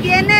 viene.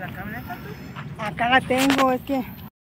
¿La camioneta tú? Acá la tengo, es que